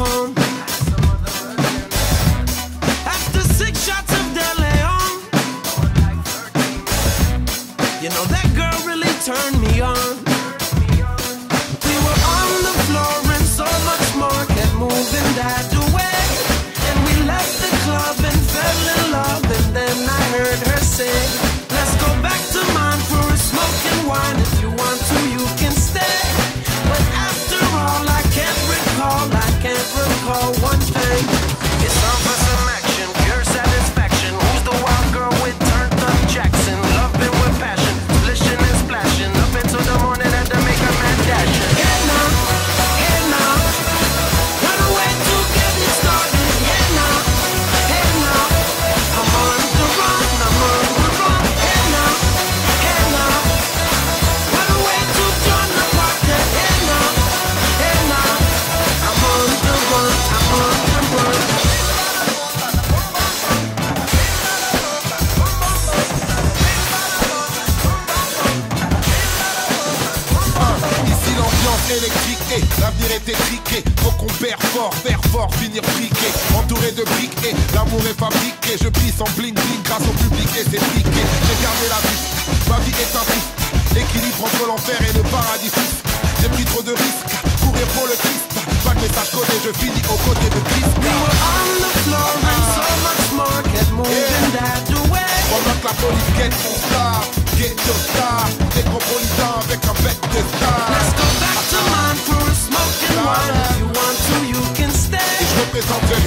home. Et l'avenir est étriqué. Faut qu'on perd fort, faire fort, finir briqué. Entouré de briques et l'amour est fabriqué. Je plie sans bling bling grâce au public et c'est briqué. J'ai gardé la vie, ma vie est un fou. Équilibre entre l'enfer et le paradis. J'ai pris trop de risques, courir pour le Christ. Pas de message codé, je finis aux côtés de Christ. We were on the floor and so much more kept moving Yeah. that way. Pendant que la police guette son star, guette your star. Dès qu'on prend If you want to, you can stay.